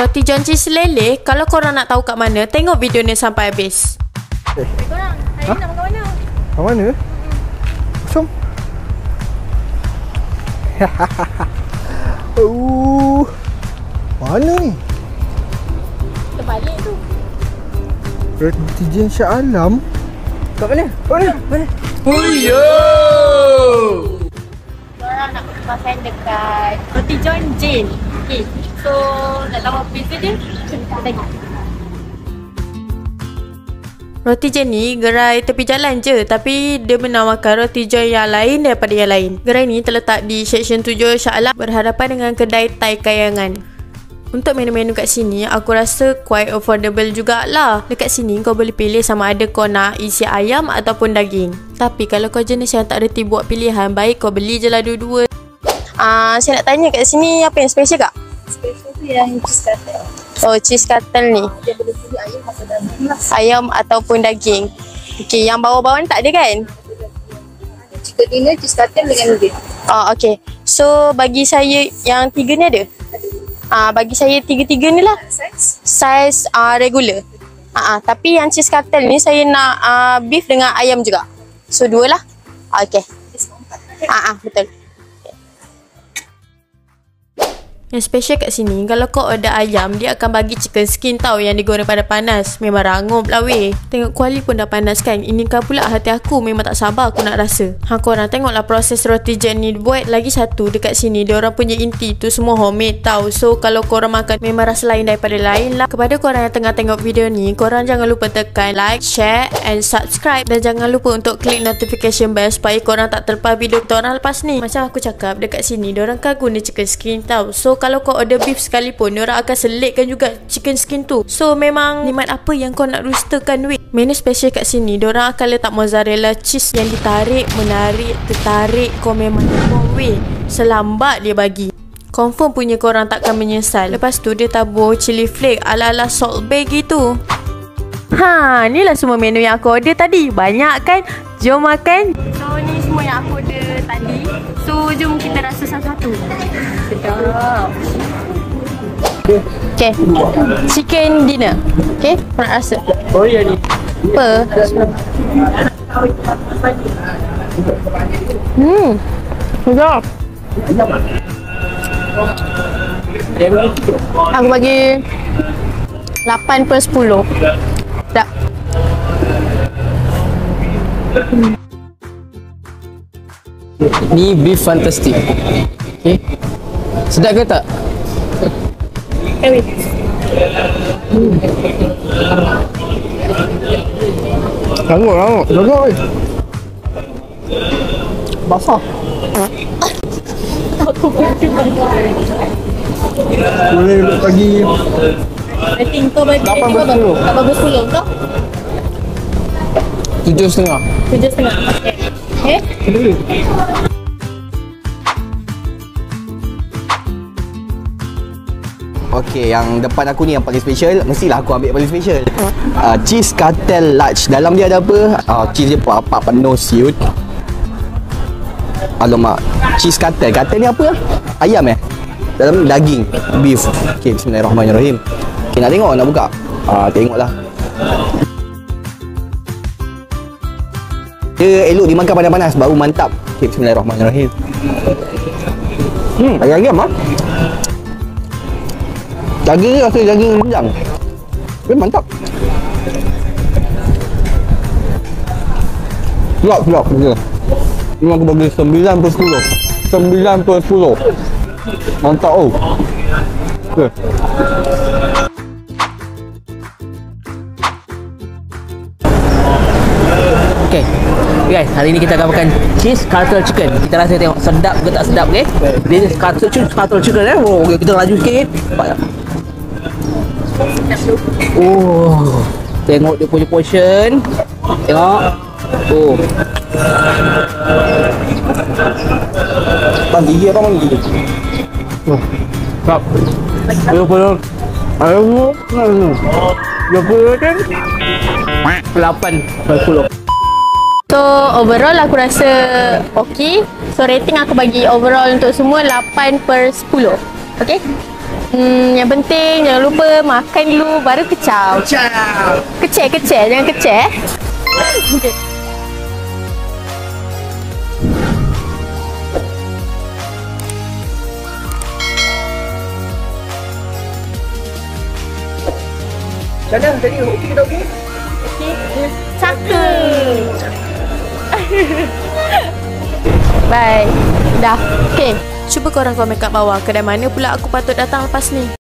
Roti john cheese lele, kalau korang nak tahu kat mana, tengok video ni sampai habis. Korang, hari ni nak makan mana? Kat mana? Kosong. uh, mana ni? Terbalik tu. Roti Jen Shah Alam. Kat mana? Kat mana? Mana? Korang nak makan dekat Roti John Jane. Okay. So, nak tahu beza dia? Kita tengok. Roti john ni gerai tepi jalan je tapi dia menawarkan roti john yang lain daripada yang lain. Gerai ni terletak di Seksyen 7 Shah Alam berhadapan dengan kedai Thai Kayangan. Untuk menu-menu kat sini, aku rasa quite affordable jugalah. Dekat sini kau boleh pilih sama ada kau nak isi ayam ataupun daging. Tapi kalau kau jenis yang tak reti buat pilihan, baik kau beli je lah dua-dua. Ah, uh, saya nak tanya kat sini apa yang special kak? Yang cheese cutter. Oh, cheese curtle ni. Dia boleh pilih ayam atau daging lah. Ayam ataupun daging. Okey, yang bawah-bawah ni tak ada kan? Chicken dinner, cheese cutter dengan dia. Oh, okey. So, bagi saya yang tiga ni ada? Ah, bagi saya tiga-tiga ni lah. Size? Saiz uh, regular. Ah, uh, tapi yang cheese curtle ni saya nak uh, beef dengan ayam juga. So, dua lah. Ah, okey. Ah, ah, betul. Yang special kat sini, kalau kau order ayam, dia akan bagi chicken skin tau yang digoreng pada panas. Memang rangup lah weh. Tengok kuali pun dah panas kan. Ini kan pula hati aku memang tak sabar aku nak rasa. Ha korang tengoklah proses roti jen ni buat lagi satu dekat sini. Dia orang punya inti tu semua homemade tau. So kalau korang makan memang rasa lain daripada lain lah. Kepada korang yang tengah tengok video ni, korang jangan lupa tekan like, share and subscribe. Dan jangan lupa untuk klik notification bell supaya korang tak terlepas video kita orang lepas ni. Macam aku cakap dekat sini, dia orang kan guna chicken skin tau. So kalau kau order beef sekalipun, dia orang akan selitkan juga chicken skin tu. So memang nikmat apa yang kau nak roasterkan weh. Menu special kat sini, dia orang akan letak mozzarella cheese yang ditarik, menarik, tertarik. Kau memang nak weh. Selambat dia bagi. Confirm punya korang takkan menyesal. Lepas tu dia tabur chili flake ala-ala salt bay gitu. Ha, ni lah semua menu yang aku order tadi. Banyak kan? Jom makan. So, ni semua yang aku order tadi. So, jom kita rasa satu-satu. Okay. Chicken dinner. Okay, kau nak rasa. Oh ya ni. Apa? Hmm. Sedap. Aku bagi 8 per 10. Sedap. Ni beef fantastic. Okay. Sedap ke tak? Kami. Rangup, rangup. Rangup weh. Basah. Boleh bagi I think kau bagi rating berapa? Lapan per sepuluh kau? Tujuh setengah. Tujuh setengah. Okay. Okay. Okey, yang depan aku ni yang paling special, mestilah aku ambil paling special. Uh, cheese cartel large. Dalam dia ada apa? Uh, cheese dia apa penuh siut. Alamak, cheese cartel. Cartel ni apa? Ayam eh? Dalam daging, beef. Okey, bismillahirrahmanirrahim. Okey, nak tengok nak buka? Uh, tengoklah. Dia elok dimakan panas-panas baru mantap. Okey, bismillahirrahmanirrahim. Hmm, ayam-ayam ah. Daging ni rasa daging panjang. Tapi mantap. Sedap, sedap. Ya. Ini aku bagi 9 per 10. 9 per 10. Mantap oh. Okay. Okay. Guys, hari ni kita akan makan cheese curtle chicken. Kita rasa tengok sedap ke tak sedap okay? Dia ni curtle chicken, curtle chicken eh. Oh, okay, kita laju sikit. Tak? Oh. Tengok dia punya portion. Tengok. Oh. Bang gigi apa bang gigi? Sedap. Ayo pada. Ayo. Ya pun kan? 8 per 10. So overall aku rasa okay. So rating aku bagi overall untuk semua 8 per 10. Okay? Hmm, yang penting jangan lupa makan dulu baru kecau. Ciao. Kecil, kecil. Jangan kecil eh. Okay. Macam mana tadi? Okey ke tak okey? Cakep. Bye. Dah. Okay. Cuba korang komen kat bawah kedai mana pula aku patut datang lepas ni.